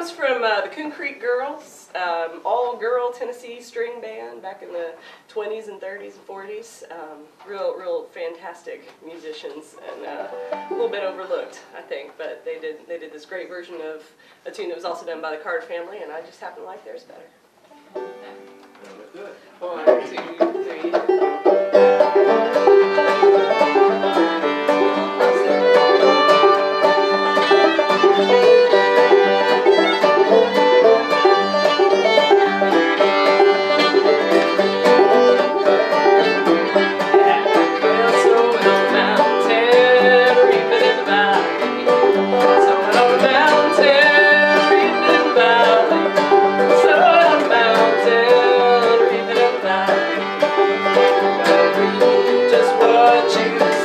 comes from uh, the Coon Creek Girls, um, all girl Tennessee string band back in the 20s and 30s and 40s. Um, real, real fantastic musicians and uh, a little bit overlooked, I think. But they did they did this great version of a tune that was also done by the Carter family, and I just happen to like theirs better.